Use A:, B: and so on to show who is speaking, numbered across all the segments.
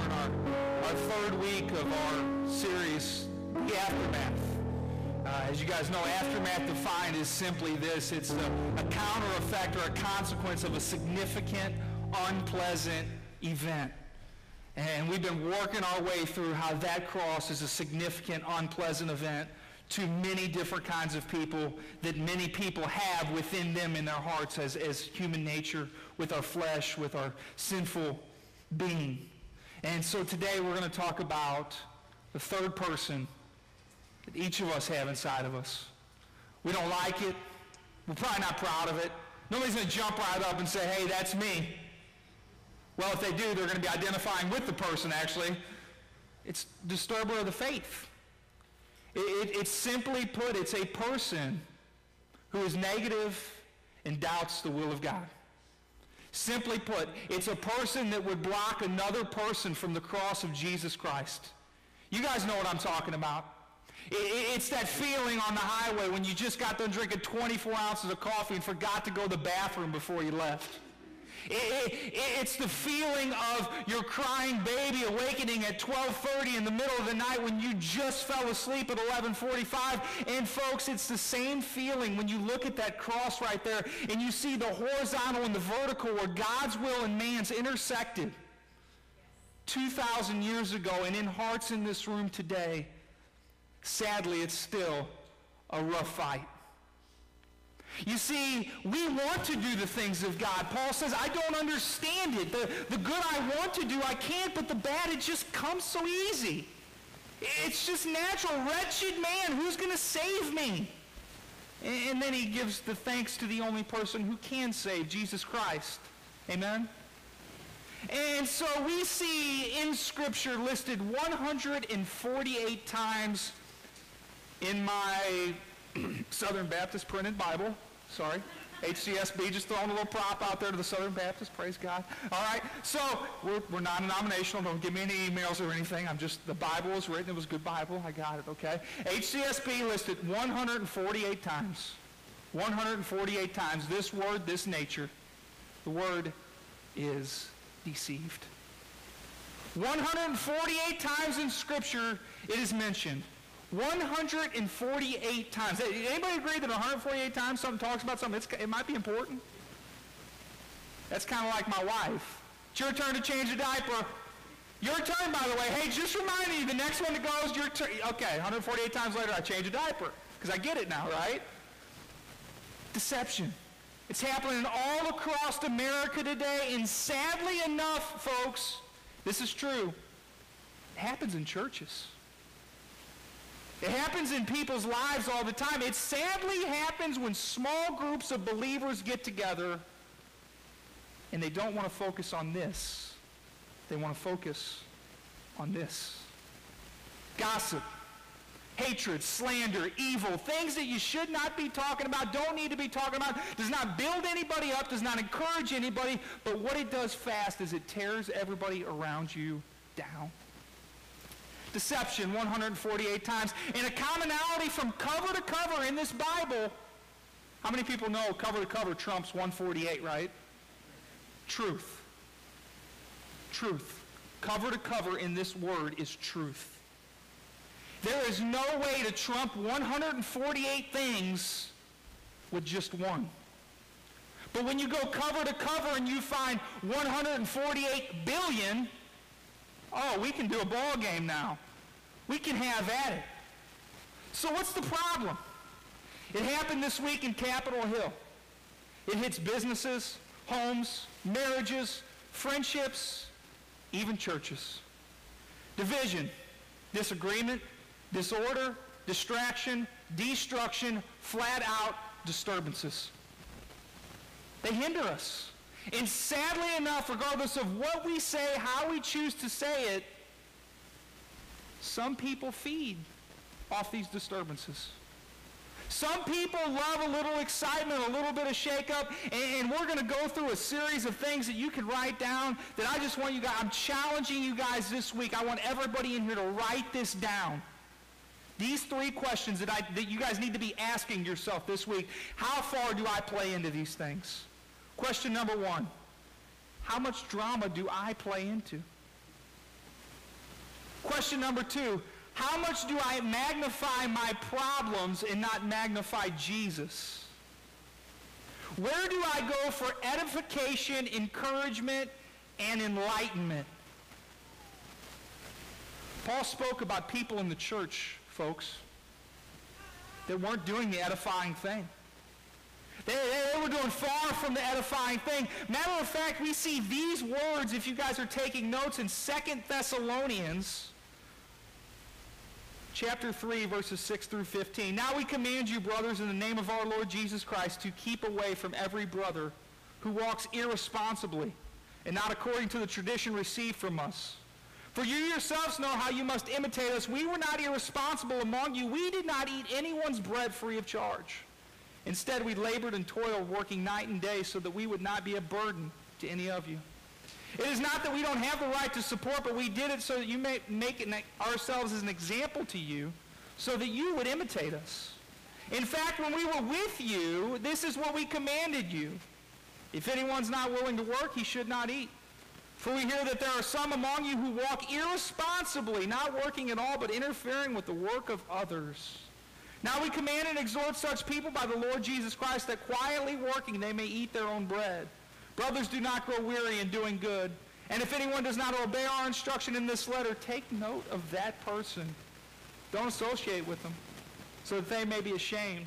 A: we're in our, our third week of our series, The Aftermath. Uh, as you guys know, aftermath defined is simply this. It's a, a counter effect or a consequence of a significant, unpleasant event. And we've been working our way through how that cross is a significant, unpleasant event to many different kinds of people that many people have within them in their hearts as, as human nature, with our flesh, with our sinful being. And so today we're going to talk about the third person that each of us have inside of us. We don't like it. We're probably not proud of it. Nobody's going to jump right up and say, hey, that's me. Well, if they do, they're going to be identifying with the person, actually. It's disturber of the faith. It, it, it's simply put, it's a person who is negative and doubts the will of God. Simply put, it's a person that would block another person from the cross of Jesus Christ. You guys know what I'm talking about. It's that feeling on the highway when you just got done drinking 24 ounces of coffee and forgot to go to the bathroom before you left. It's the feeling of your crying baby awakening at 12:30 in the middle of the night when you just fell asleep at 11:45. And folks, it's the same feeling when you look at that cross right there and you see the horizontal and the vertical where God's will and man's intersected 2,000 years ago and in hearts in this room today. Sadly, it's still a rough fight. You see, we want to do the things of God. Paul says, I don't understand it. The, the good I want to do, I can't, but the bad, it just comes so easy. It's just natural. Wretched man, who's going to save me? And, and then he gives the thanks to the only person who can save, Jesus Christ. Amen? And so we see in Scripture listed 148 times in my Southern Baptist printed Bible. Sorry. HCSB, just throwing a little prop out there to the Southern Baptist. Praise God. All right. So we're, we're non-denominational. Don't give me any emails or anything. I'm just, the Bible was written. It was good Bible. I got it. Okay. HCSB listed 148 times. 148 times this word, this nature. The word is deceived. 148 times in Scripture it is mentioned. 148 times. Anybody agree that 148 times something talks about something, it might be important? That's kind of like my wife. It's your turn to change a diaper. Your turn, by the way. Hey, just remind me, the next one that goes, your turn. Okay, 148 times later, I change a diaper. Because I get it now, right? Deception. It's happening all across America today, and sadly enough, folks, this is true. It happens in churches. It happens in people's lives all the time. It sadly happens when small groups of believers get together and they don't want to focus on this. They want to focus on this. Gossip, hatred, slander, evil, things that you should not be talking about, don't need to be talking about, does not build anybody up, does not encourage anybody, but what it does fast is it tears everybody around you down deception 148 times. And a commonality from cover to cover in this Bible. How many people know cover to cover trumps 148, right? Truth. Truth. Cover to cover in this word is truth. There is no way to trump 148 things with just one. But when you go cover to cover and you find 148 billion, Oh, we can do a ball game now. We can have at it. So what's the problem? It happened this week in Capitol Hill. It hits businesses, homes, marriages, friendships, even churches. Division, disagreement, disorder, distraction, destruction, flat out disturbances. They hinder us. And sadly enough, regardless of what we say, how we choose to say it, some people feed off these disturbances. Some people love a little excitement, a little bit of shakeup, and, and we're going to go through a series of things that you can write down that I just want you guys, I'm challenging you guys this week. I want everybody in here to write this down. These three questions that, I, that you guys need to be asking yourself this week. How far do I play into these things? Question number one How much drama do I play into? Question number two, how much do I magnify my problems and not magnify Jesus? Where do I go for edification, encouragement, and enlightenment? Paul spoke about people in the church, folks, that weren't doing the edifying thing. They, they, were doing far from the edifying thing. Matter of fact, we see these words, if you guys are taking notes, in Second Thessalonians chapter 3, verses 6 through 15. Now we command you, brothers, in the name of our Lord Jesus Christ, to keep away from every brother who walks irresponsibly and not according to the tradition received from us. For you yourselves know how you must imitate us. We were not irresponsible among you. We did not eat anyone's bread free of charge. Instead, we labored and toiled, working night and day, so that we would not be a burden to any of you. It is not that we don't have the right to support, but we did it so that you may make it ourselves as an example to you, so that you would imitate us. In fact, when we were with you, this is what we commanded you. If anyone's not willing to work, he should not eat. For we hear that there are some among you who walk irresponsibly, not working at all, but interfering with the work of others. Now we command and exhort such people by the Lord Jesus Christ that quietly working they may eat their own bread. Brothers, do not grow weary in doing good. And if anyone does not obey our instruction in this letter, take note of that person. Don't associate with them, so that they may be ashamed.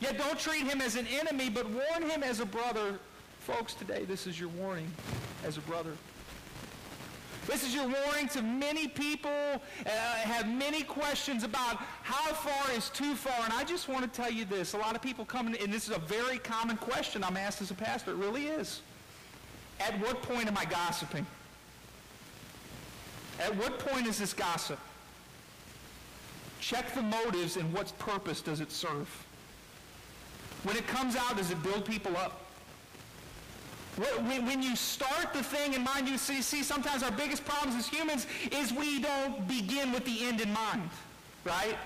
A: Yet don't treat him as an enemy, but warn him as a brother. Folks, today this is your warning as a brother. This is your warning to many people, uh, have many questions about how far is too far. And I just want to tell you this. A lot of people come in, and this is a very common question I'm asked as a pastor. It really is. At what point am I gossiping? At what point is this gossip? Check the motives and what purpose does it serve? When it comes out, does it build people up? When you start the thing, and mind you, see, see, sometimes our biggest problems as humans is we don't begin with the end in mind, right?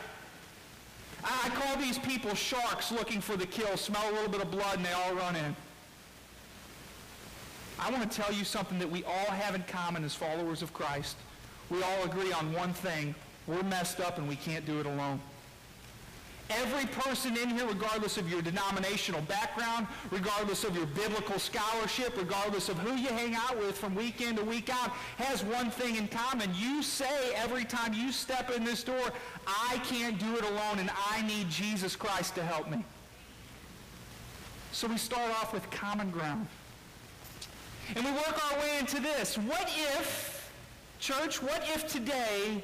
A: I call these people sharks looking for the kill, smell a little bit of blood, and they all run in. I want to tell you something that we all have in common as followers of Christ. We all agree on one thing. We're messed up and we can't do it alone. Every person in here, regardless of your denominational background, regardless of your biblical scholarship, regardless of who you hang out with from week in to week out, has one thing in common. You say every time you step in this door, I can't do it alone and I need Jesus Christ to help me. So we start off with common ground. And we work our way into this. What if, church, what if today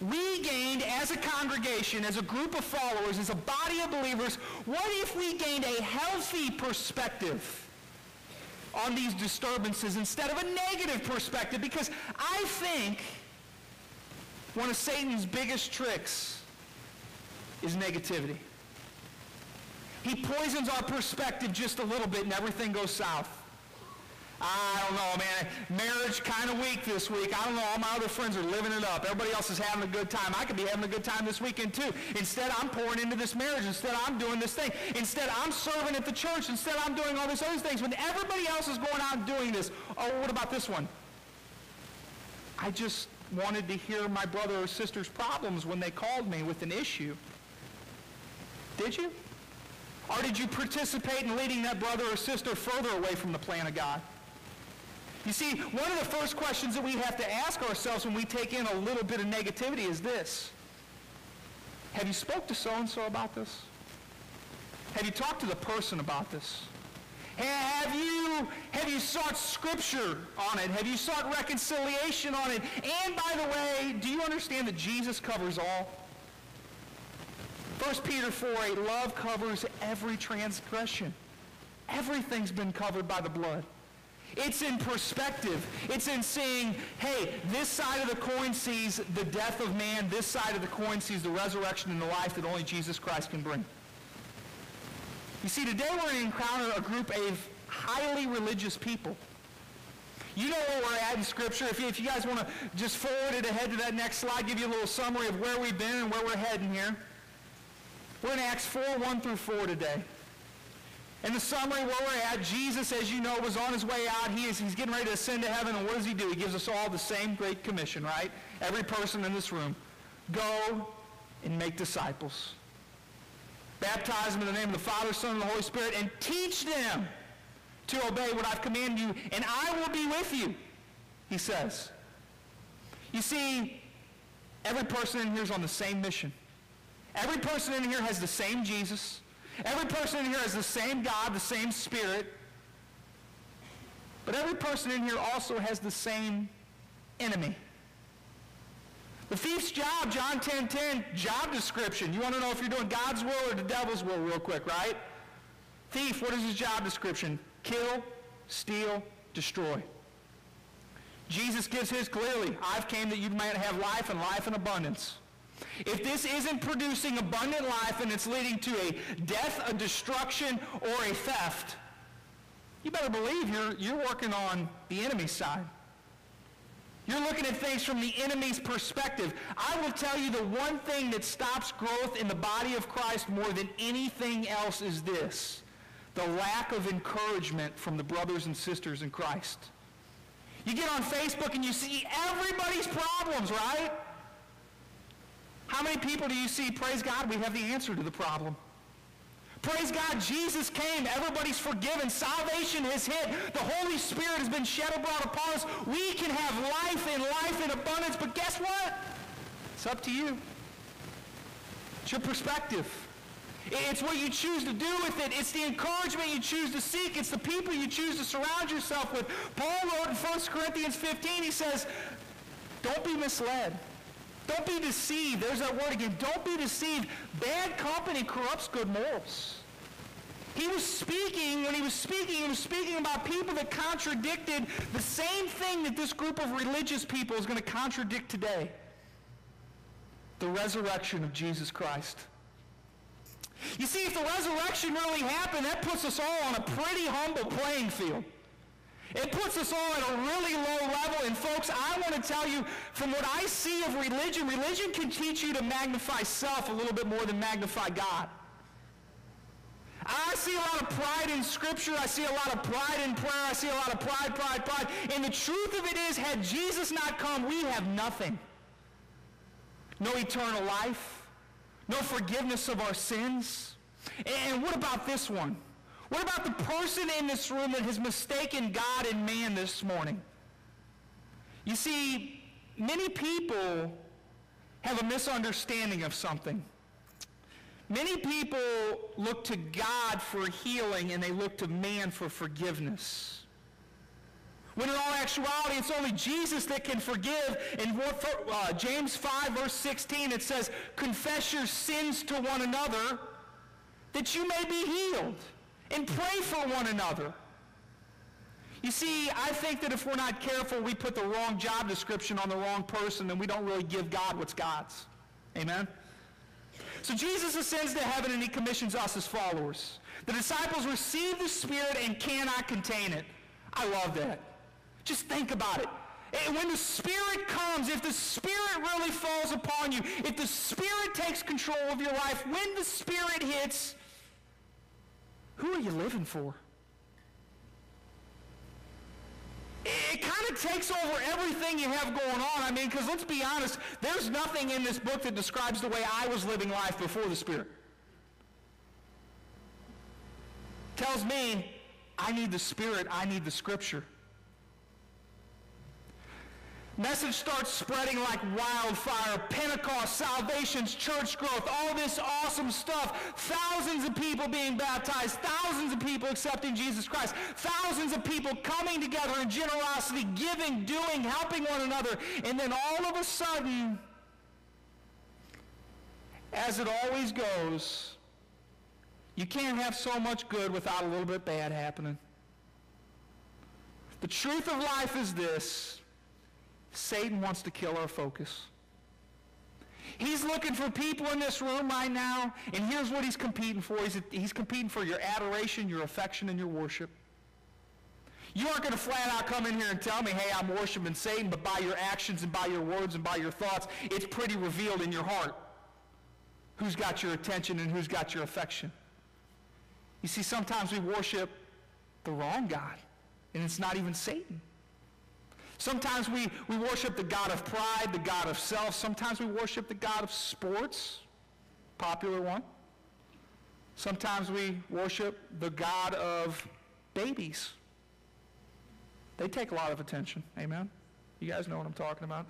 A: we gained as a congregation, as a group of followers, as a body of believers, what if we gained a healthy perspective on these disturbances instead of a negative perspective? Because I think one of Satan's biggest tricks is negativity. He poisons our perspective just a little bit and everything goes south. I don't know, man. Marriage kind of weak this week. I don't know. All my other friends are living it up. Everybody else is having a good time. I could be having a good time this weekend too. Instead, I'm pouring into this marriage. Instead, I'm doing this thing. Instead, I'm serving at the church. Instead, I'm doing all these other things. When everybody else is going out and doing this, oh, what about this one? I just wanted to hear my brother or sister's problems when they called me with an issue. Did you? Or did you participate in leading that brother or sister further away from the plan of God? You see, one of the first questions that we have to ask ourselves when we take in a little bit of negativity is this. Have you spoke to so-and-so about this? Have you talked to the person about this? Have you, have you sought scripture on it? Have you sought reconciliation on it? And by the way, do you understand that Jesus covers all? 1 Peter 4, 8, love covers every transgression. Everything's been covered by the blood. It's in perspective. It's in seeing, hey, this side of the coin sees the death of man. This side of the coin sees the resurrection and the life that only Jesus Christ can bring. You see, today we're going to encounter a group of highly religious people. You know where we're at in Scripture. If you, if you guys want to just forward it ahead to that next slide, give you a little summary of where we've been and where we're heading here. We're in Acts 4, 1 through 4 today. In the summary where we're at, Jesus, as you know, was on his way out. He is, he's getting ready to ascend to heaven, and what does he do? He gives us all the same great commission, right? Every person in this room. Go and make disciples. Baptize them in the name of the Father, Son, and the Holy Spirit, and teach them to obey what I've commanded you, and I will be with you, he says. You see, every person in here is on the same mission. Every person in here has the same Jesus. Every person in here has the same God, the same Spirit. But every person in here also has the same enemy. The thief's job, John 10, 10, job description. You want to know if you're doing God's will or the devil's will real quick, right? Thief, what is his job description? Kill, steal, destroy. Jesus gives his clearly. I've came that you might have life and life in abundance. If this isn't producing abundant life and it's leading to a death, a destruction, or a theft, you better believe you're, you're working on the enemy's side. You're looking at things from the enemy's perspective. I will tell you the one thing that stops growth in the body of Christ more than anything else is this the lack of encouragement from the brothers and sisters in Christ. You get on Facebook and you see everybody's problems, right? How many people do you see, praise God, we have the answer to the problem? Praise God, Jesus came. Everybody's forgiven. Salvation has hit. The Holy Spirit has been shed abroad upon us. We can have life and life in abundance. But guess what? It's up to you. It's your perspective. It's what you choose to do with it. It's the encouragement you choose to seek. It's the people you choose to surround yourself with. Paul wrote in 1 Corinthians 15, he says, don't be misled. Don't be deceived. There's that word again. Don't be deceived. Bad company corrupts good morals. He was speaking, when he was speaking, he was speaking about people that contradicted the same thing that this group of religious people is going to contradict today. The resurrection of Jesus Christ. You see, if the resurrection really happened, that puts us all on a pretty humble playing field. It puts us all at a really low level. And folks, I want to tell you, from what I see of religion, religion can teach you to magnify self a little bit more than magnify God. I see a lot of pride in Scripture. I see a lot of pride in prayer. I see a lot of pride, pride, pride. And the truth of it is, had Jesus not come, we have nothing. No eternal life. No forgiveness of our sins. And what about this one? What about the person in this room that has mistaken God and man this morning? You see, many people have a misunderstanding of something. Many people look to God for healing and they look to man for forgiveness. When in all actuality, it's only Jesus that can forgive. In uh, James 5, verse 16, it says, confess your sins to one another that you may be healed and pray for one another. You see, I think that if we're not careful, we put the wrong job description on the wrong person and we don't really give God what's God's. Amen? So Jesus ascends to heaven and he commissions us as followers. The disciples receive the Spirit and cannot contain it. I love that. Just think about it. Eh, when the Spirit comes, if the Spirit really falls upon you, if the Spirit takes control of your life, when the Spirit hits, who are you living for? It kind of takes over everything you have going on. I mean, because let's be honest, there's nothing in this book that describes the way I was living life before the Spirit. Tells me I need the Spirit, I need the Scripture. Message starts spreading like wildfire. Pentecost, salvations, church growth, all this awesome stuff. Thousands of people being baptized, thousands of people accepting Jesus Christ, thousands of people coming together in generosity, giving, doing, helping one another. And then all of a sudden, as it always goes, you can't have so much good without a little bit bad happening. The truth of life is this. Satan wants to kill our focus. He's looking for people in this room right now, and here's what he's competing for. He's, he's competing for your adoration, your affection, and your worship. You aren't going to flat out come in here and tell me, hey, I'm worshiping Satan, but by your actions and by your words and by your thoughts, it's pretty revealed in your heart who's got your attention and who's got your affection. You see, sometimes we worship the wrong God, and it's not even Satan. Sometimes we, we worship the God of pride, the God of self. Sometimes we worship the God of sports, popular one. Sometimes we worship the God of babies. They take a lot of attention. Amen? You guys know what I'm talking about.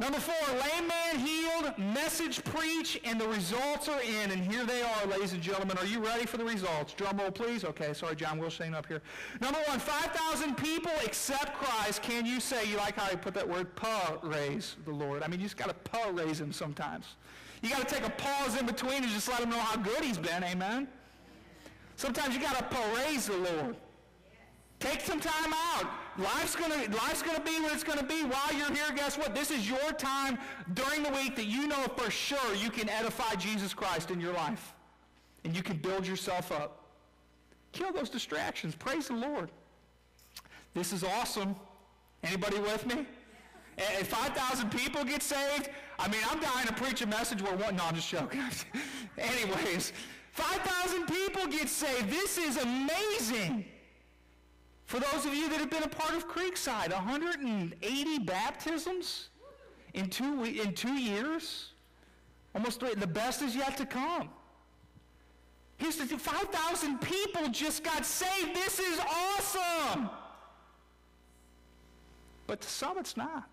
A: Number four, lame man healed, message preach, and the results are in. And here they are, ladies and gentlemen. Are you ready for the results? Drum roll, please. Okay, sorry, John Wilson up here. Number one, 5,000 people accept Christ. Can you say, you like how I put that word, praise the Lord? I mean, you just got to praise him sometimes. You got to take a pause in between and just let him know how good he's been. Amen? Sometimes you got to praise the Lord. Take some time out. Life's gonna, life's gonna be what it's gonna be while you're here. Guess what? This is your time during the week that you know for sure you can edify Jesus Christ in your life. And you can build yourself up. Kill those distractions. Praise the Lord. This is awesome. Anybody with me? Eh, and 5,000 people get saved. I mean, I'm dying to preach a message where one, no, I'm just joking. Anyways, 5,000 people get saved. This is amazing. For those of you that have been a part of Creekside, 180 baptisms in two, in two years? Almost three. The best is yet to come. Here's the 5,000 people just got saved. This is awesome. But to some, it's not.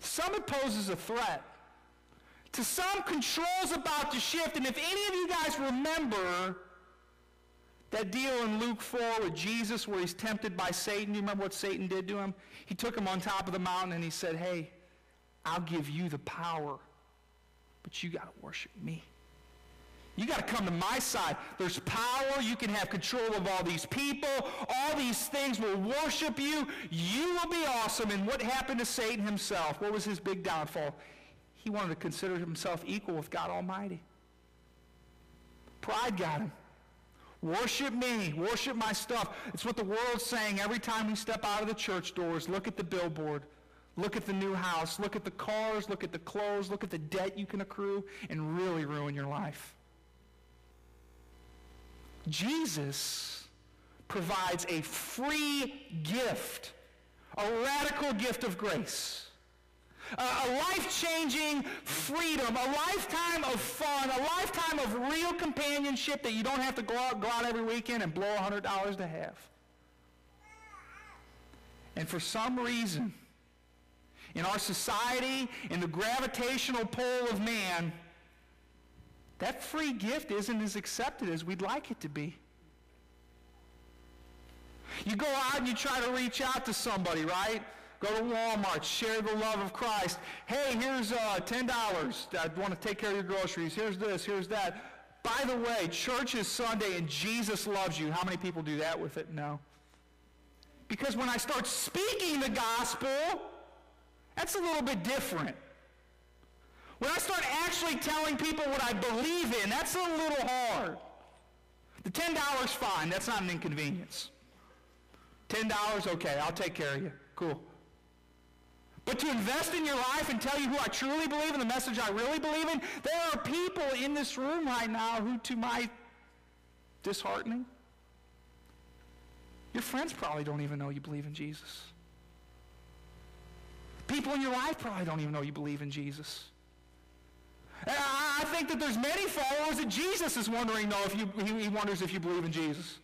A: Some, it poses a threat. To some, control's about to shift. And if any of you guys remember that deal in Luke 4 with Jesus where he's tempted by Satan, you remember what Satan did to him? He took him on top of the mountain and he said, hey, I'll give you the power, but you got to worship me. You got to come to my side. There's power. You can have control of all these people. All these things will worship you. You will be awesome. And what happened to Satan himself? What was his big downfall? He wanted to consider himself equal with God Almighty. Pride got him. Worship me. Worship my stuff. It's what the world's saying every time we step out of the church doors. Look at the billboard. Look at the new house. Look at the cars. Look at the clothes. Look at the debt you can accrue and really ruin your life. Jesus provides a free gift, a radical gift of grace a life-changing freedom, a lifetime of fun, a lifetime of real companionship that you don't have to go out, go out every weekend and blow $100 to have. And for some reason, in our society, in the gravitational pull of man, that free gift isn't as accepted as we'd like it to be. You go out and you try to reach out to somebody, right? Go to Walmart, share the love of Christ. Hey, here's uh, $10. I want to take care of your groceries. Here's this, here's that. By the way, church is Sunday and Jesus loves you. How many people do that with it? No. Because when I start speaking the gospel, that's a little bit different. When I start actually telling people what I believe in, that's a little hard. The $10 fine, that's not an inconvenience. $10, okay, I'll take care of you. Cool. But to invest in your life and tell you who I truly believe in, the message I really believe in, there are people in this room right now who, to my disheartening, your friends probably don't even know you believe in Jesus. People in your life probably don't even know you believe in Jesus. I think that there's many followers that Jesus is wondering, though, if you, he wonders if you believe in Jesus.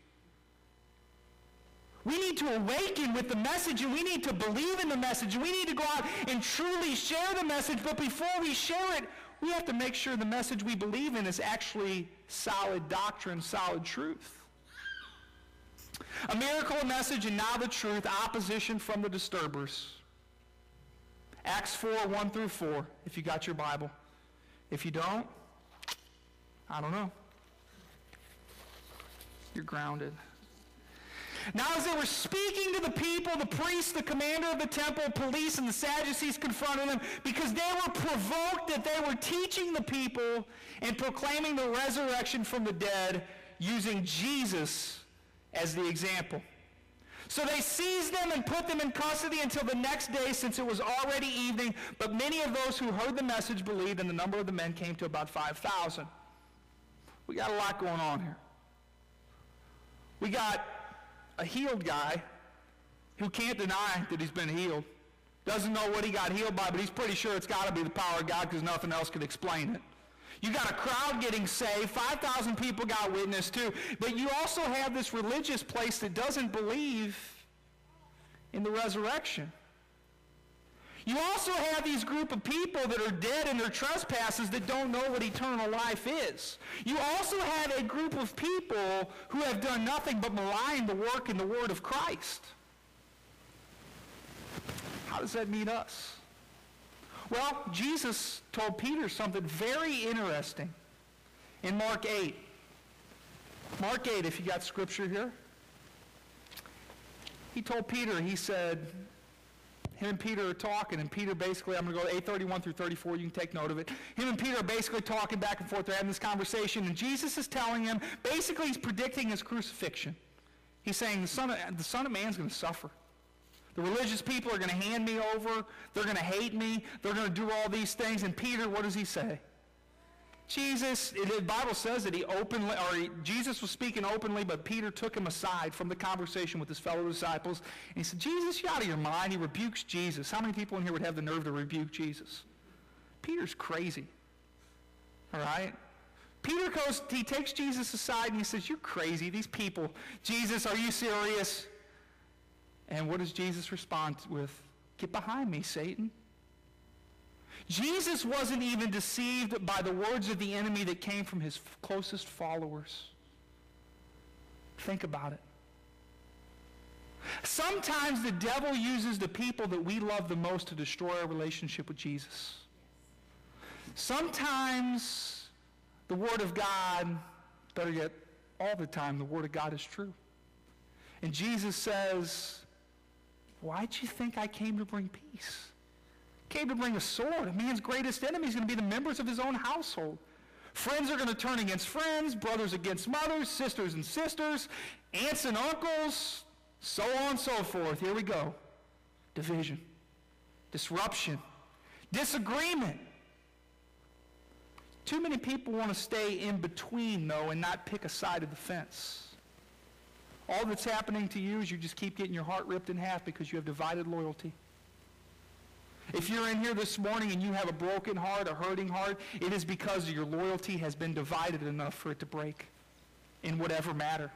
A: We need to awaken with the message and we need to believe in the message. We need to go out and truly share the message. But before we share it, we have to make sure the message we believe in is actually solid doctrine, solid truth. A miracle a message and now the truth, opposition from the disturbers. Acts 4, 1 through 4, if you got your Bible. If you don't, I don't know. You're grounded. Now, as they were speaking to the people, the priests, the commander of the temple, police, and the Sadducees confronted them because they were provoked that they were teaching the people and proclaiming the resurrection from the dead using Jesus as the example. So they seized them and put them in custody until the next day, since it was already evening. But many of those who heard the message believed, and the number of the men came to about 5,000. We got a lot going on here. We got a healed guy who can't deny that he's been healed. Doesn't know what he got healed by, but he's pretty sure it's got to be the power of God because nothing else could explain it. You got a crowd getting saved. 5,000 people got witness too. But you also have this religious place that doesn't believe in the resurrection. You also have these group of people that are dead in their trespasses that don't know what eternal life is. You also have a group of people who have done nothing but malign the work and the word of Christ. How does that mean us? Well, Jesus told Peter something very interesting in Mark 8. Mark 8, if you got scripture here. He told Peter, he said, him and Peter are talking, and Peter basically, I'm going to go 831 through 34, you can take note of it. Him and Peter are basically talking back and forth, they're having this conversation, and Jesus is telling him, basically he's predicting his crucifixion. He's saying the Son of, the son of Man's going to suffer. The religious people are going to hand me over. They're going to hate me. They're going to do all these things. And Peter, what does he say? Jesus, the Bible says that he openly, or Jesus was speaking openly, but Peter took him aside from the conversation with his fellow disciples. And he said, Jesus, you're out of your mind. He rebukes Jesus. How many people in here would have the nerve to rebuke Jesus? Peter's crazy. All right? Peter goes, he takes Jesus aside and he says, you're crazy. These people, Jesus, are you serious? And what does Jesus respond with? Get behind me, Satan. Jesus wasn't even deceived by the words of the enemy that came from his closest followers. Think about it. Sometimes the devil uses the people that we love the most to destroy our relationship with Jesus. Sometimes the Word of God, better yet, all the time, the Word of God is true. And Jesus says, Why'd you think I came to bring peace? Came to bring a sword. A man's greatest enemy is going to be the members of his own household. Friends are going to turn against friends, brothers against mothers, sisters and sisters, aunts and uncles, so on and so forth. Here we go. Division, disruption, disagreement. Too many people want to stay in between, though, and not pick a side of the fence. All that's happening to you is you just keep getting your heart ripped in half because you have divided loyalty. If you're in here this morning and you have a broken heart, a hurting heart, it is because your loyalty has been divided enough for it to break in whatever matter.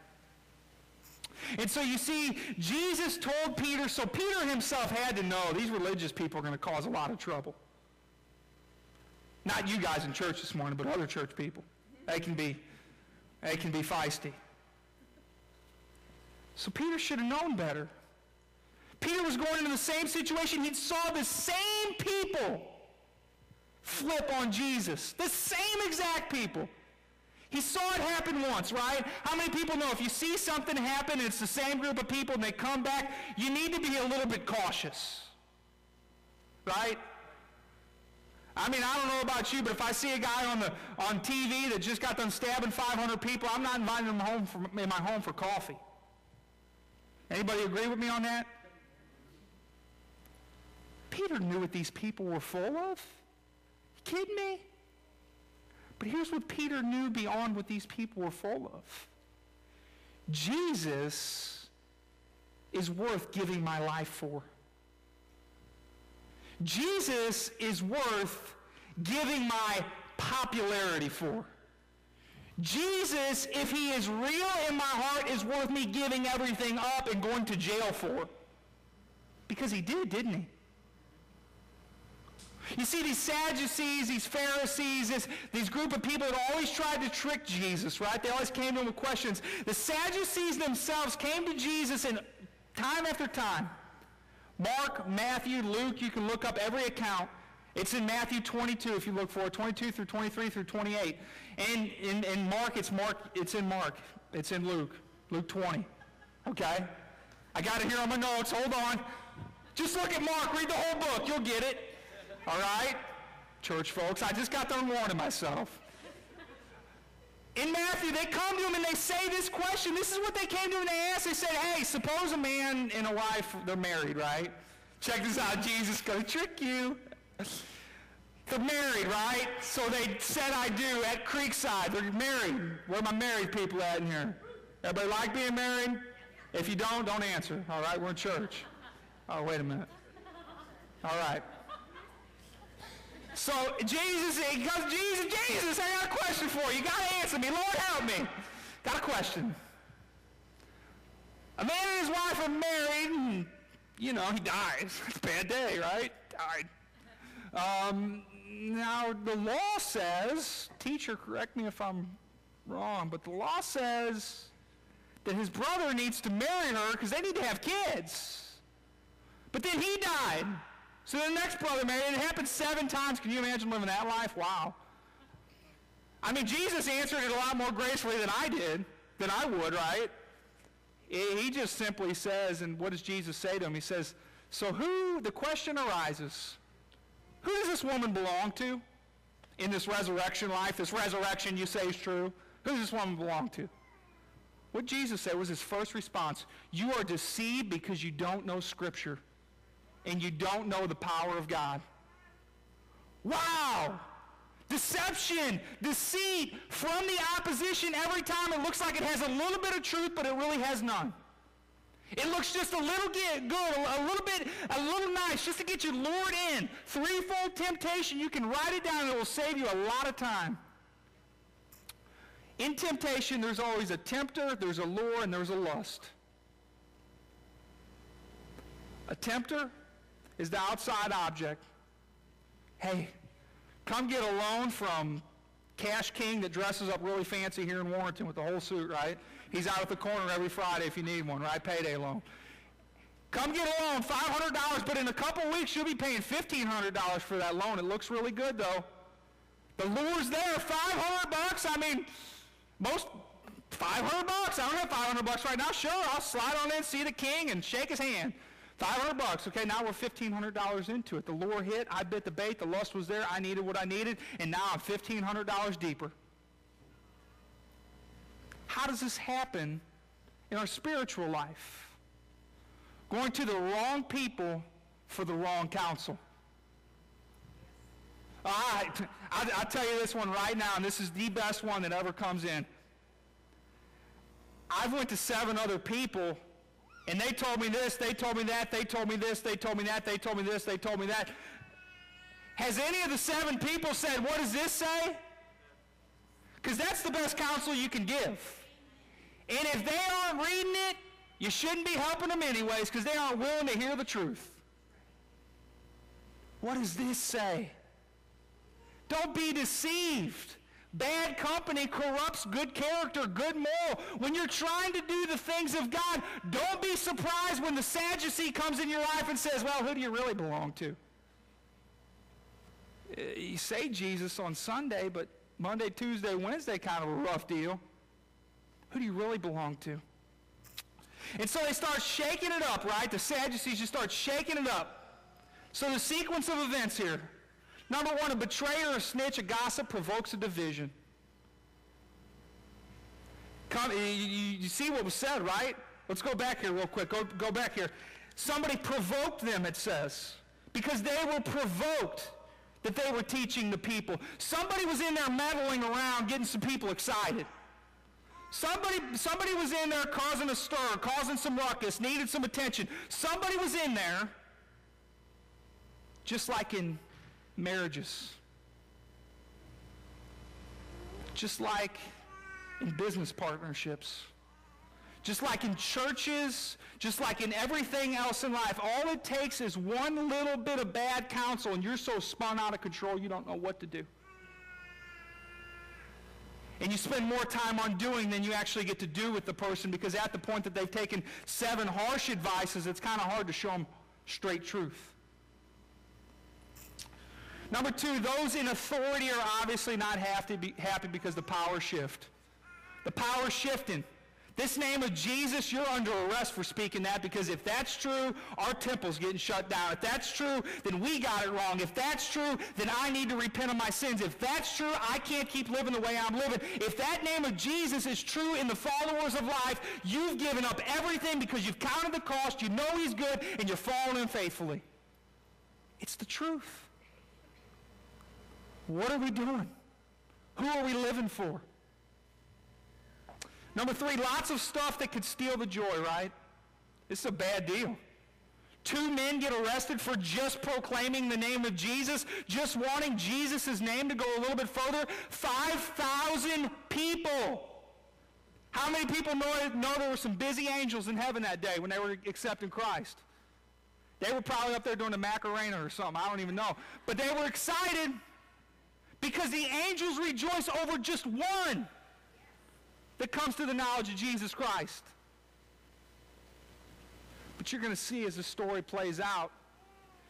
A: And so you see, Jesus told Peter, so Peter himself had to know these religious people are going to cause a lot of trouble. Not you guys in church this morning, but other church people. They can be, they can be feisty. So Peter should have known better. Peter was going into the same situation. He saw the same people flip on Jesus. The same exact people. He saw it happen once, right? How many people know if you see something happen and it's the same group of people and they come back, you need to be a little bit cautious. Right? I mean, I don't know about you, but if I see a guy on the on TV that just got done stabbing 500 people, I'm not inviting him home for, in my home for coffee. Anybody agree with me on that? Peter knew what these people were full of. You kidding me? But here's what Peter knew beyond what these people were full of. Jesus is worth giving my life for. Jesus is worth giving my popularity for. Jesus, if he is real in my heart, is worth me giving everything up and going to jail for. Because he did, didn't he? You see, these Sadducees, these Pharisees, this, these group of people that always tried to trick Jesus, right? They always came to him with questions. The Sadducees themselves came to Jesus in time after time. Mark, Matthew, Luke, you can look up every account. It's in Matthew 22 if you look for it, 22 through 23 through 28. And in, in Mark, it's Mark, it's in Mark. It's in Luke, Luke 20. Okay? I got it here on my notes. Hold on. Just look at Mark. Read the whole book. You'll get it. All right? Church folks, I just got done warning myself. In Matthew, they come to him and they say this question. This is what they came to him and they asked. They said, hey, suppose a man and a wife, they're married, right? Check this out. Jesus going to trick you. They're married, right? So they said I do at Creekside. They're married. Where are my married people at in here? Everybody like being married? If you don't, don't answer. All right, we're in church. Oh, wait a minute. All right. So Jesus, because Jesus, Jesus, I got a question for you. You got to answer me. Lord, help me. Got a question. A man and his wife are married, and, you know, he dies. It's a bad day, right? Died. Um, now, the law says, teacher, correct me if I'm wrong, but the law says that his brother needs to marry her because they need to have kids. But then he died. So the next brother married, it happened seven times. Can you imagine living that life? Wow. I mean, Jesus answered it a lot more gracefully than I did, than I would, right? He just simply says, and what does Jesus say to him? He says, so who, the question arises, who does this woman belong to in this resurrection life? This resurrection you say is true. Who does this woman belong to? What Jesus said was his first response. You are deceived because you don't know Scripture and you don't know the power of God. Wow! Deception, deceit from the opposition every time it looks like it has a little bit of truth, but it really has none. It looks just a little good, a little bit, a little nice, just to get you lured in. Threefold temptation, you can write it down and it will save you a lot of time. In temptation, there's always a tempter, there's a lure, and there's a lust. A tempter is the outside object. Hey, come get a loan from Cash King that dresses up really fancy here in Warrenton with the whole suit, right? He's out at the corner every Friday if you need one, right? Payday loan. Come get a loan, $500, but in a couple weeks you'll be paying $1,500 for that loan. It looks really good though. The lure's there, 500 bucks. I mean, most 500 bucks. I don't have 500 bucks right now. Sure, I'll slide on in, see the king, and shake his hand. 500 bucks. Okay, now we're $1,500 into it. The lure hit. I bit the bait. The lust was there. I needed what I needed. And now I'm $1,500 deeper. How does this happen in our spiritual life? Going to the wrong people for the wrong counsel. I, I, I'll tell you this one right now, and this is the best one that ever comes in. I've went to seven other people, and they told me this, they told me that, they told me this, they told me that, they told me this, they told me that. Has any of the seven people said, what does this say? Because that's the best counsel you can give. And if they aren't reading it, you shouldn't be helping them anyways because they aren't willing to hear the truth. What does this say? Don't be deceived. Bad company corrupts good character, good moral. When you're trying to do the things of God, don't be surprised when the Sadducee comes in your life and says, well, who do you really belong to? Uh, you say Jesus on Sunday, but Monday, Tuesday, Wednesday, kind of a rough deal. Who do you really belong to? And so they start shaking it up, right? The Sadducees just start shaking it up. So the sequence of events here. Number one, a betrayer, a snitch, a gossip provokes a division. Come, you, you, see what was said, right? Let's go back here real quick. Go, go back here. Somebody provoked them, it says, because they were provoked that they were teaching the people. Somebody was in there meddling around, getting some people excited. Somebody, somebody was in there causing a stir, causing some ruckus, needed some attention. Somebody was in there, just like in marriages. Just like in business partnerships. Just like in churches, just like in everything else in life, all it takes is one little bit of bad counsel and you're so spun out of control you don't know what to do. And you spend more time on doing than you actually get to do with the person because at the point that they've taken seven harsh advices, it's kind of hard to show them straight truth. Number two, those in authority are obviously not happy because the power shift. The power shifting. This name of Jesus, you're under arrest for speaking that because if that's true, our temple's getting shut down. If that's true, then we got it wrong. If that's true, then I need to repent of my sins. If that's true, I can't keep living the way I'm living. If that name of Jesus is true in the followers of life, you've given up everything because you've counted the cost, you know he's good, and you're following faithfully. It's the truth. What are we doing? Who are we living for? Number three, lots of stuff that could steal the joy, right? This is a bad deal. Two men get arrested for just proclaiming the name of Jesus, just wanting Jesus' name to go a little bit further. 5,000 people. How many people know, know there were some busy angels in heaven that day when they were accepting Christ? They were probably up there doing the Macarena or something. I don't even know. But they were excited because the angels rejoice over just one that comes to the knowledge of Jesus Christ. But you're going to see as the story plays out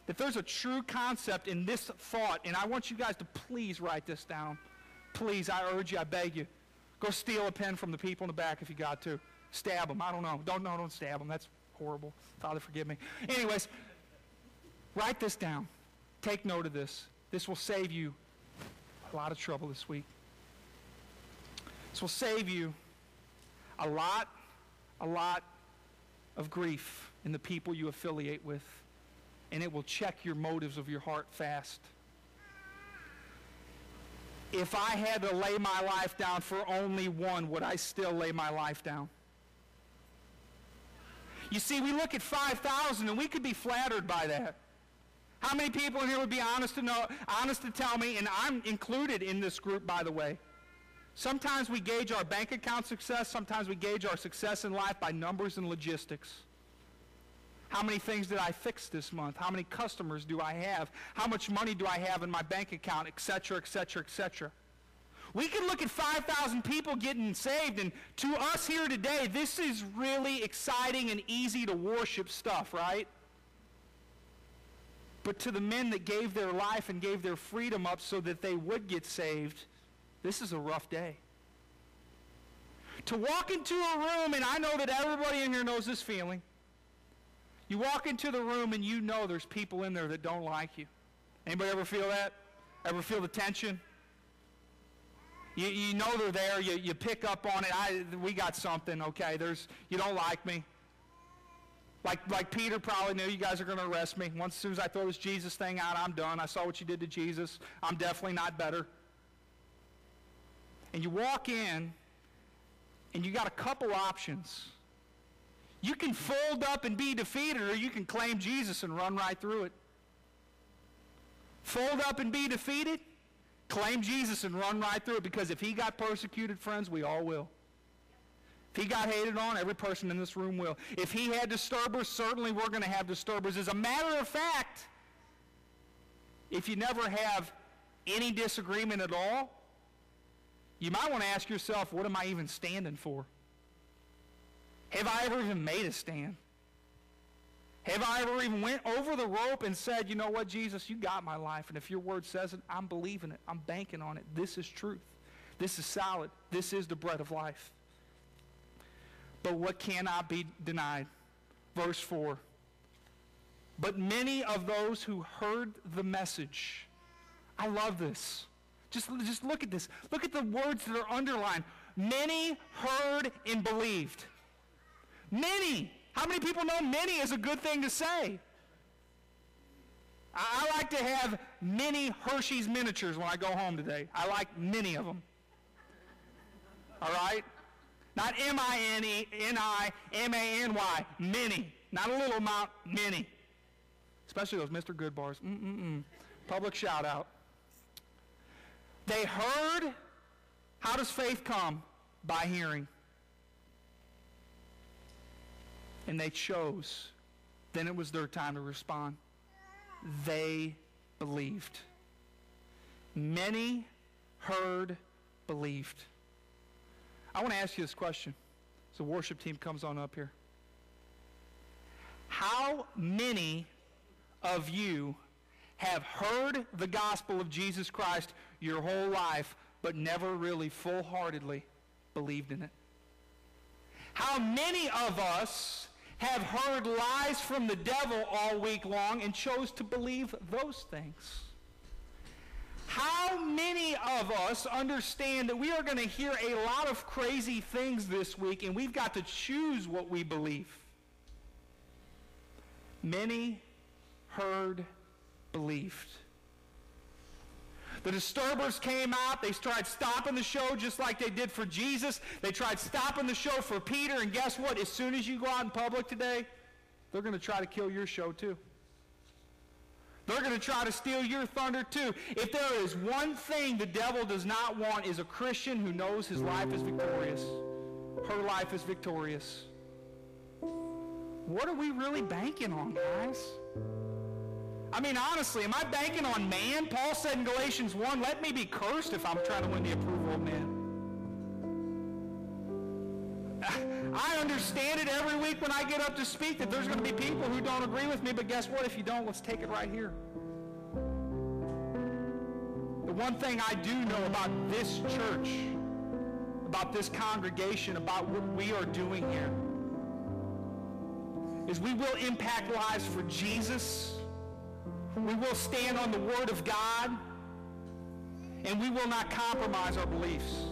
A: that there's a true concept in this thought, and I want you guys to please write this down. Please, I urge you, I beg you. Go steal a pen from the people in the back if you got to. Stab them. I don't know. Don't, no, don't stab them. That's horrible. Father, forgive me. Anyways, write this down. Take note of this. This will save you a lot of trouble this week. This will save you a lot, a lot of grief in the people you affiliate with, and it will check your motives of your heart fast. If I had to lay my life down for only one, would I still lay my life down? You see, we look at 5,000 and we could be flattered by that. How many people in here would be honest to know, honest to tell me, and I'm included in this group, by the way. Sometimes we gauge our bank account success, sometimes we gauge our success in life by numbers and logistics. How many things did I fix this month? How many customers do I have? How much money do I have in my bank account, etc., etc., et cetera, et cetera. We can look at 5,000 people getting saved, and to us here today, this is really exciting and easy to worship stuff, right? But to the men that gave their life and gave their freedom up so that they would get saved, this is a rough day. To walk into a room, and I know that everybody in here knows this feeling. You walk into the room and you know there's people in there that don't like you. Anybody ever feel that? Ever feel the tension? You, you know they're there. You, you pick up on it. I, we got something, okay? There's, you don't like me. Like, like Peter probably knew you guys are going to arrest me. Once as soon as I throw this Jesus thing out, I'm done. I saw what you did to Jesus. I'm definitely not better. And you walk in, and you got a couple options. You can fold up and be defeated, or you can claim Jesus and run right through it. Fold up and be defeated, claim Jesus and run right through it, because if he got persecuted, friends, we all will. He got hated on, every person in this room will. If he had disturbers, certainly we're going to have disturbers. As a matter of fact, if you never have any disagreement at all, you might want to ask yourself, what am I even standing for? Have I ever even made a stand? Have I ever even went over the rope and said, you know what, Jesus, you got my life, and if your word says it, I'm believing it. I'm banking on it. This is truth. This is solid. This is the bread of life. But what cannot be denied? Verse 4. But many of those who heard the message, I love this. Just, just look at this. Look at the words that are underlined. Many heard and believed. Many. How many people know many is a good thing to say? I, I like to have many Hershey's miniatures when I go home today. I like many of them. All right? Not M-I-N-E-N-I-M-A-N-Y. Many. Not a little amount, many. Especially those Mr. Goodbars. Mm-mm-mm. Public shout out. They heard. How does faith come? By hearing. And they chose. Then it was their time to respond. They believed. Many heard, believed. I want to ask you this question. So the worship team comes on up here. How many of you have heard the gospel of Jesus Christ your whole life, but never really full-heartedly believed in it? How many of us have heard lies from the devil all week long and chose to believe those things? How many of us understand that we are going to hear a lot of crazy things this week and we've got to choose what we believe? Many heard, believed. The disturbers came out. They tried stopping the show just like they did for Jesus. They tried stopping the show for Peter. And guess what? As soon as you go out in public today, they're going to try to kill your show too. They're going to try to steal your thunder too. If there is one thing the devil does not want is a Christian who knows his life is victorious. Her life is victorious. What are we really banking on, guys? I mean, honestly, am I banking on man? Paul said in Galatians 1, let me be cursed if I'm trying to win the approval of man. Understand it every week when I get up to speak that there's going to be people who don't agree with me, but guess what? If you don't, let's take it right here. The one thing I do know about this church, about this congregation, about what we are doing here, is we will impact lives for Jesus we will stand on the Word of God, and we will not compromise our beliefs.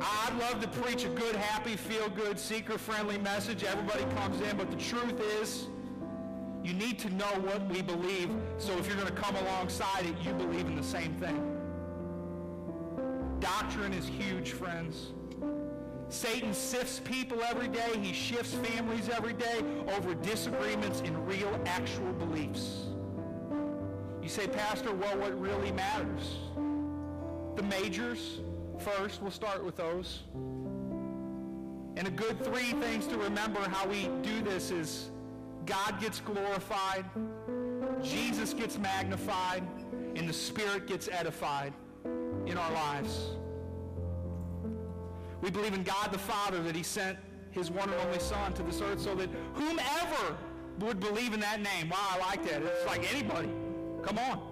A: I'd love to preach a good, happy, feel-good, seeker-friendly message. Everybody comes in, but the truth is, you need to know what we believe, so if you're going to come alongside it, you believe in the same thing. Doctrine is huge, friends. Satan sifts people every day. He shifts families every day over disagreements in real, actual beliefs. You say, Pastor, well, what really matters? The majors first. We'll start with those. And a good three things to remember how we do this is God gets glorified, Jesus gets magnified, and the Spirit gets edified in our lives. We believe in God the Father that he sent his one and only Son to this earth so that whomever would believe in that name, wow, I like that. It's like anybody. Come on.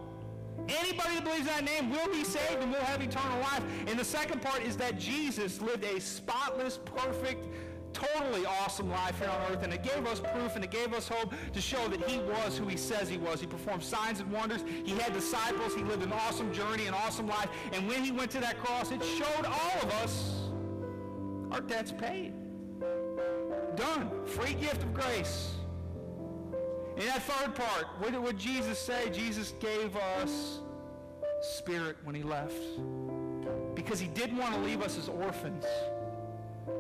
A: Anybody that believes that name will be saved and will have eternal life. And the second part is that Jesus lived a spotless, perfect, totally awesome life here on earth. And it gave us proof and it gave us hope to show that he was who he says he was. He performed signs and wonders. He had disciples. He lived an awesome journey, an awesome life. And when he went to that cross, it showed all of us our debt's paid. Done. Free gift of grace. In that third part, what did Jesus say? Jesus gave us spirit when he left. Because he didn't want to leave us as orphans.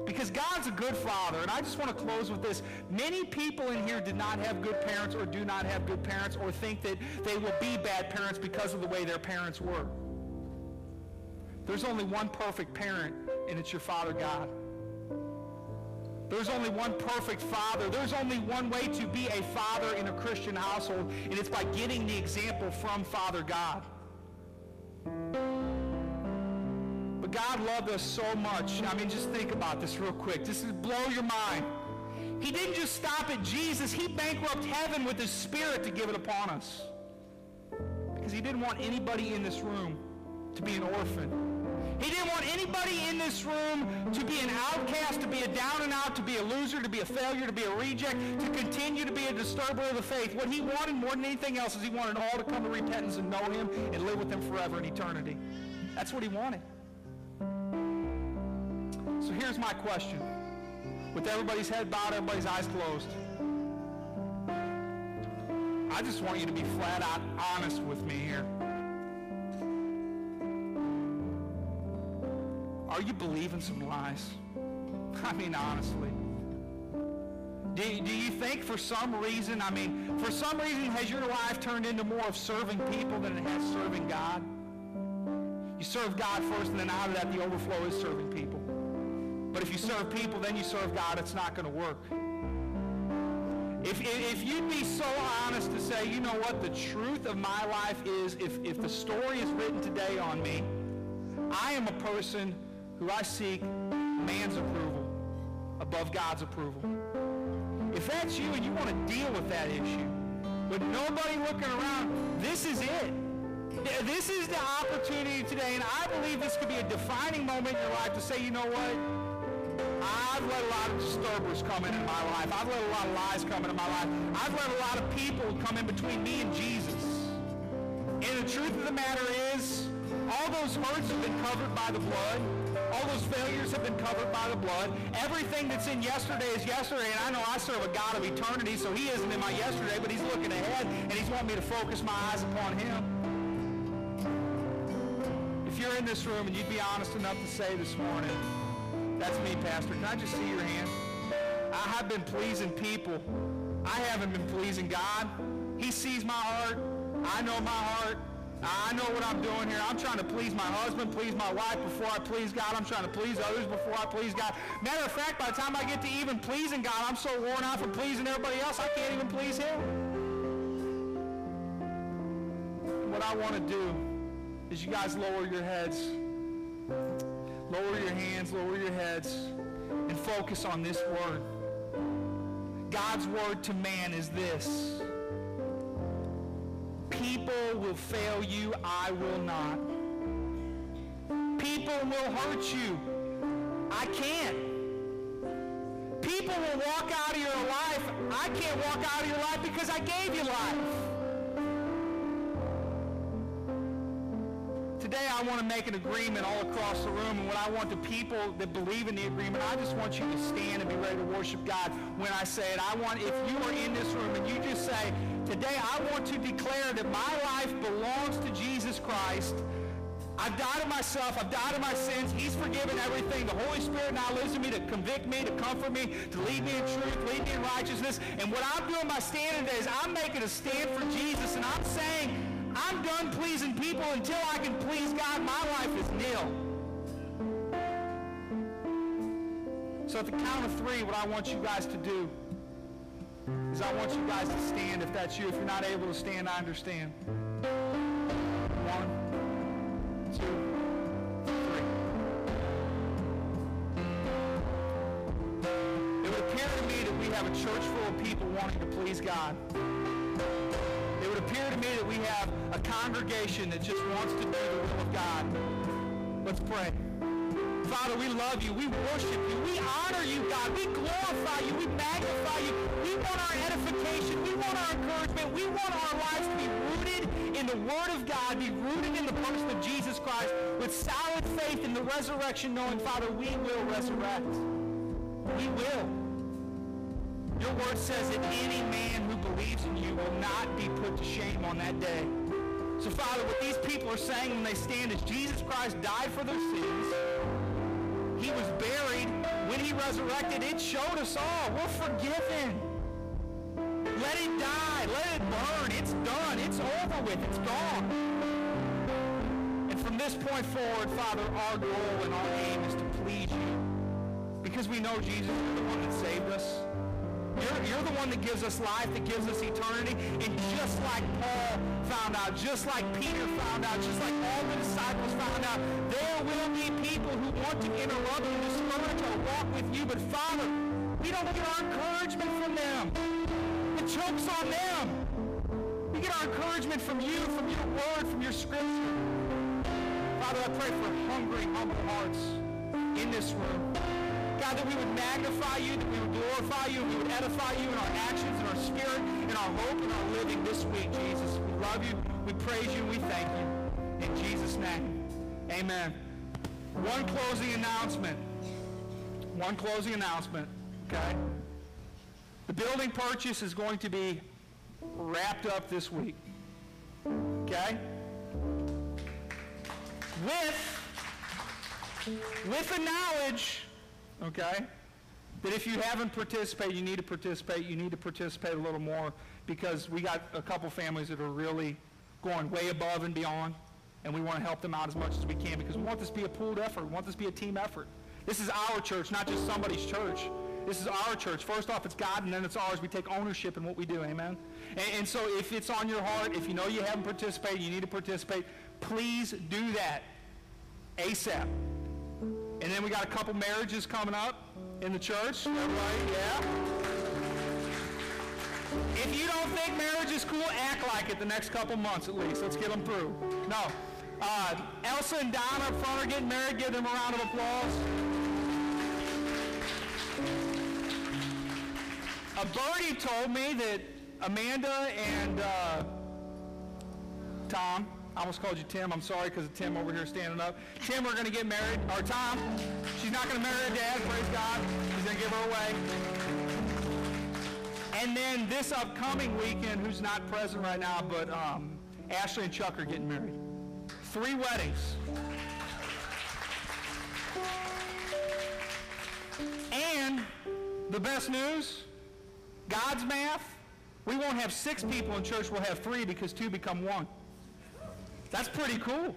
A: Because God's a good father. And I just want to close with this. Many people in here did not have good parents or do not have good parents or think that they will be bad parents because of the way their parents were. There's only one perfect parent, and it's your Father God. There's only one perfect father. There's only one way to be a father in a Christian household, and it's by getting the example from Father God. But God loved us so much. I mean, just think about this real quick. This is blow your mind. He didn't just stop at Jesus. He bankrupted heaven with his spirit to give it upon us. Because he didn't want anybody in this room to be an orphan. He didn't want anybody in this room to be an outcast, to be a down and out, to be a loser, to be a failure, to be a reject, to continue to be a disturber of the faith. What he wanted more than anything else is he wanted all to come to repentance and know him and live with him forever in eternity. That's what he wanted. So here's my question. With everybody's head bowed, everybody's eyes closed. I just want you to be flat out honest with me here. Are you believing some lies? I mean, honestly. Do, do you think for some reason, I mean, for some reason has your life turned into more of serving people than it has serving God? You serve God first, and then out of that, the overflow is serving people. But if you serve people, then you serve God, it's not going to work. If, if you'd be so honest to say, you know what, the truth of my life is, if, if the story is written today on me, I am a person who I seek man's approval above God's approval. If that's you and you want to deal with that issue, with nobody looking around, this is it. This is the opportunity today, and I believe this could be a defining moment in your life to say, you know what? I've let a lot of disturbers come into my life. I've let a lot of lies come into my life. I've let a lot of people come in between me and Jesus. And the truth of the matter is, all those hurts have been covered by the blood. All those failures have been covered by the blood. Everything that's in yesterday is yesterday, and I know I serve a God of eternity, so he isn't in my yesterday, but he's looking ahead, and he's wanting me to focus my eyes upon him. If you're in this room and you'd be honest enough to say this morning, that's me, Pastor. Can I just see your hand? I have been pleasing people. I haven't been pleasing God. He sees my heart. I know my heart. I know what I'm doing here. I'm trying to please my husband, please my wife before I please God. I'm trying to please others before I please God. Matter of fact, by the time I get to even pleasing God, I'm so worn out from pleasing everybody else, I can't even please him. What I want to do is you guys lower your heads. Lower your hands, lower your heads, and focus on this word. God's word to man is this. People will fail you, I will not. People will hurt you, I can't. People will walk out of your life, I can't walk out of your life because I gave you life. Today I want to make an agreement all across the room, and what I want the people that believe in the agreement, I just want you to stand and be ready to worship God when I say it. I want, if you are in this room and you just say, Today I want to declare that my life belongs to Jesus Christ. I've died to myself. I've died to my sins. He's forgiven everything. The Holy Spirit now lives in me to convict me, to comfort me, to lead me in truth, lead me in righteousness. And what I'm doing by standing today is I'm making a stand for Jesus, and I'm saying I'm done pleasing people until I can please God. My life is nil. So at the count of three, what I want you guys to do I want you guys to stand if that's you. If you're not able to stand, I understand. One, two, three. It would appear to me that we have a church full of people wanting to please God. It would appear to me that we have a congregation that just wants to do the will of God. Let's pray. Father, we love you. We worship you. We honor you, God. We glorify you. We magnify you. We want our edification. We want our encouragement. We want our lives to be rooted in the Word of God, be rooted in the person of Jesus Christ with solid faith in the resurrection, knowing, Father, we will resurrect. We will. Your word says that any man who believes in you will not be put to shame on that day. So, Father, what these people are saying when they stand is Jesus Christ died for their sins. He was buried. When he resurrected, it showed us all. We're forgiven. Let it die. Let it burn. It's done. It's over with. It's gone. And from this point forward, Father, our goal and our aim is to please you. Because we know Jesus is the one that saved us. You're, you're the one that gives us life, that gives us eternity. And just like Paul found out, just like Peter found out, just like all the disciples found out, there will be people who want to interrupt and discourage our walk with you. But Father, we don't get our encouragement from them. The choke's on them. We get our encouragement from you, from your word, from your scripture. Father, I pray for hungry, humble hearts in this room. God, that we would magnify you, that we would glorify you, we would edify you in our actions, in our spirit, in our hope, in our living this week, Jesus. We love you, we praise you, we thank you. In Jesus' name, amen. One closing announcement. One closing announcement, okay? The building purchase is going to be wrapped up this week, okay? With, with the knowledge okay? That if you haven't participated, you need to participate. You need to participate a little more because we got a couple families that are really going way above and beyond, and we want to help them out as much as we can because we want this to be a pooled effort. We want this to be a team effort. This is our church, not just somebody's church. This is our church. First off, it's God, and then it's ours. We take ownership in what we do. Amen? And, and so if it's on your heart, if you know you haven't participated, you need to participate, please do that ASAP. And then we got a couple marriages coming up in the church. Everybody, yeah. If you don't think marriage is cool, act like it the next couple months at least. Let's get them through. No. Uh, Elsa and Donna up front are getting married. Give them a round of applause. A Bertie told me that Amanda and uh, Tom, I almost called you Tim. I'm sorry because of Tim over here standing up. Tim, we're going to get married. Or Tom. She's not going to marry her dad. Praise God. He's going to give her away. And then this upcoming weekend, who's not present right now, but um, Ashley and Chuck are getting married. Three weddings. And the best news, God's math, we won't have six people in church, we'll have three because two become one. That's pretty cool.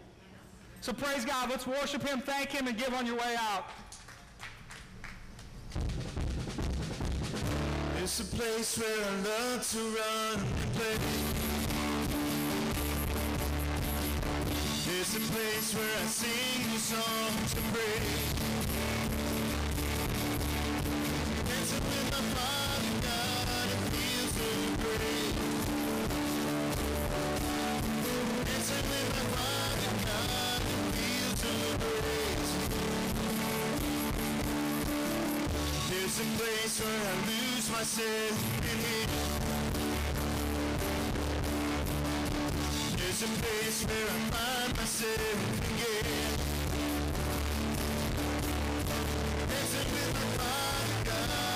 A: So praise God. Let's worship him, thank him, and give on your way out.
B: It's a place where I love to run and play. It's a place where I sing new songs. Dancing with my Father God, it feels so great. There's a place where I lose myself in Him. There's a place where I find myself again. Dancing with my Father God,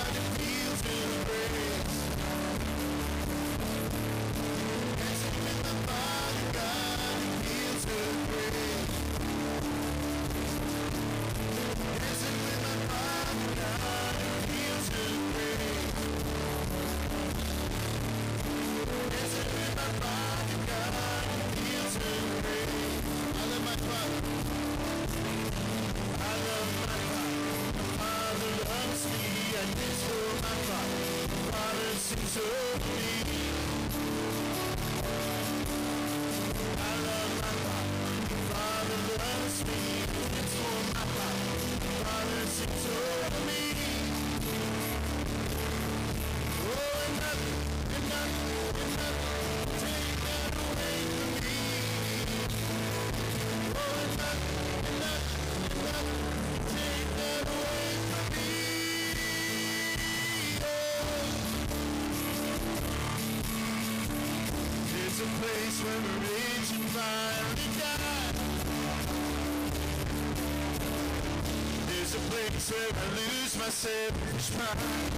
B: I lose my selfish mind.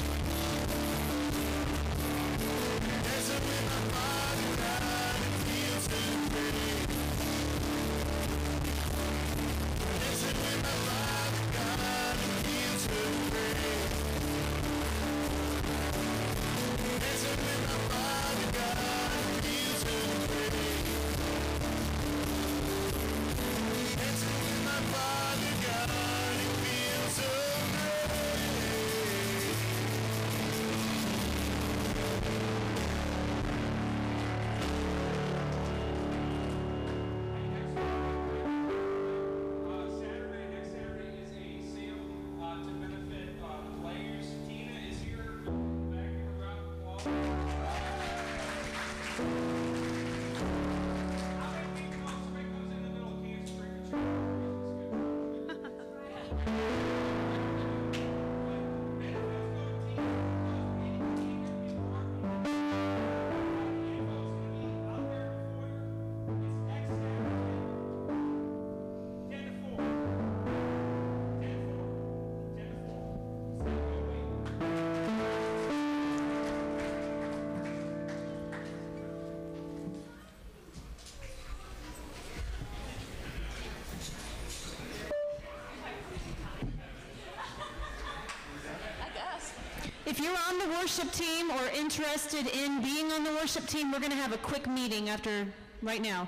C: If you're on the worship team or interested in being on the worship team, we're going to have a quick meeting after, right now.